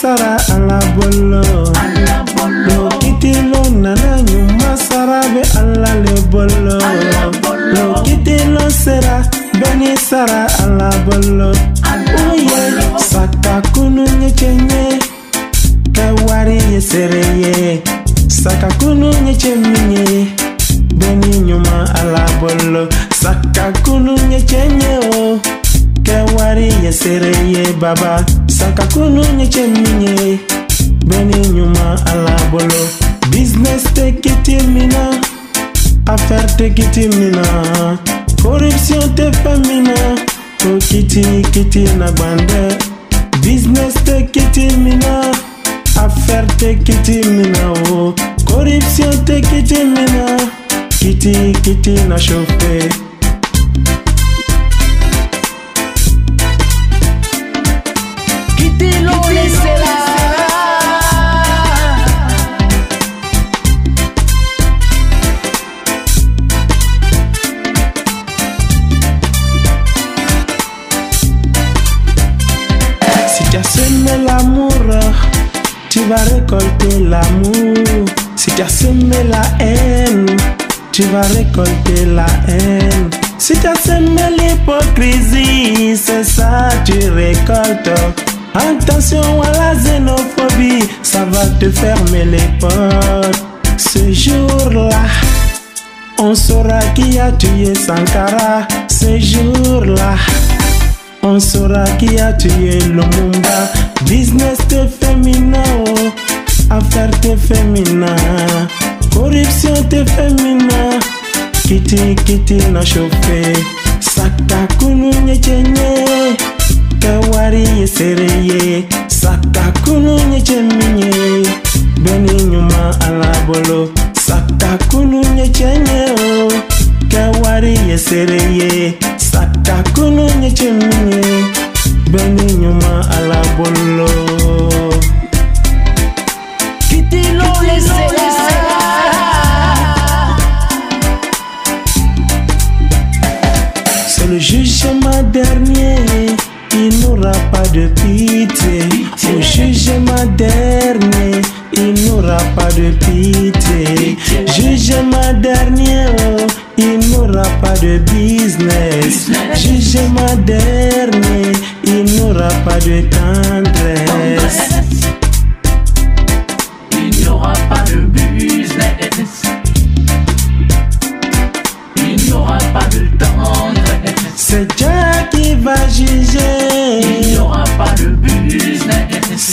sara ala bolo. Ala bolo lokiti lo nana ɲuman sara bɛ ala le bolo. Ala bolo. lokiti lo sera bɛɛ ni sara ala bolo. Ala uye saka kunu ɲɛcɛ ɲɛ kɛ wari ye sere ye. Saka kunu ɲɛcɛ min ye bɛɛ ni ɲuman ala bolo. Saka kunu ɲɛcɛ ɲɛ o kɛ wari ye baba kakununyechemnye beni nyuma alabolo business tekitimina affaire tekitimina corruption tefemina okitikiti na gbande business tekitimina affaire tekitimina o. Corruption tekitimina kitikiti na chauffe vas récolter l'amour. Si tu as semé la haine, tu vas récolter la haine. Si tu as semé l'hypocrisie, c'est ça tu récoltes. Attention à la xénophobie, ça va te fermer les portes. Ce jour-là, on saura qui a tué Sankara. Ce jour-là, on saura qui a tué Lumumba. Business te féminin, Kiti kiti na shofe. Saka sakakunu nyejenye kawari saka sakakunu nyejeminye beni nyuma alabolo saka sakakunu nyejenye o kawari saka sakakunu nyejeminye beni nyuma alabolo le jugement dernier, il n'aura pas de pitié. Au jugement dernier, il n'aura pas de pitié. Jugement dernier, oh, il n'aura pas de business. Jugement dernier, il n'aura pas de tendresse.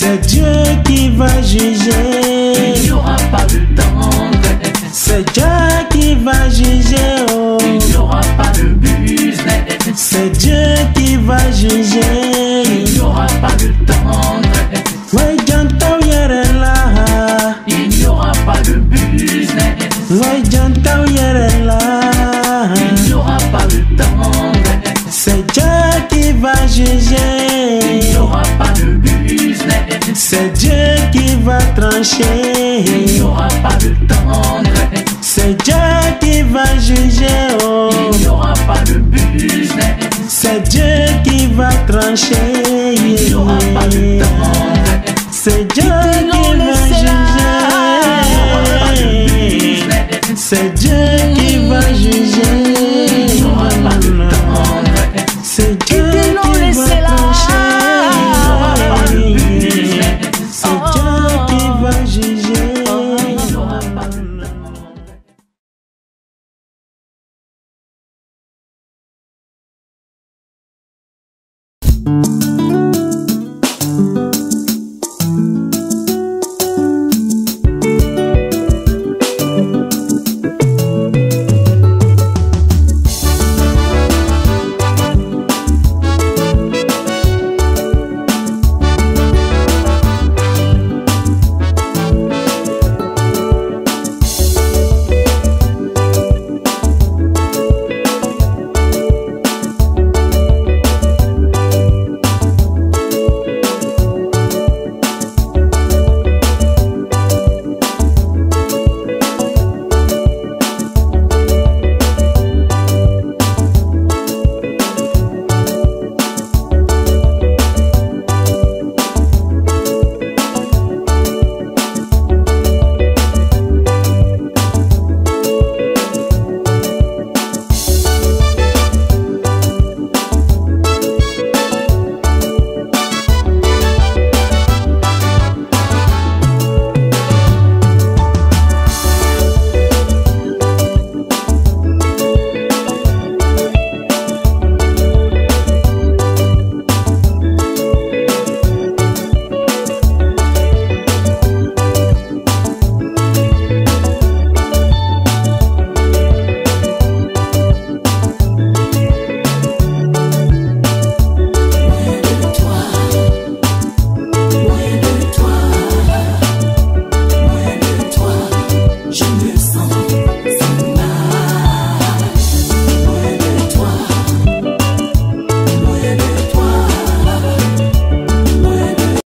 C'est Dieu qui va Il juger. n'y aura pas de tendresse. C'est Dieu qui va juger. Oh. Il n'y aura pas de business. C'est Dieu qui va Il juger. C'est Dieu qui va Il trancher. n'y aura pas de tendresse. C'est Dieu qui va juger. Oh. Il n'y aura pas de business. C'est Dieu qui va trancher. Il n'y aura pas de tendresse. C'est Dieu qui va juger. C'est Dieu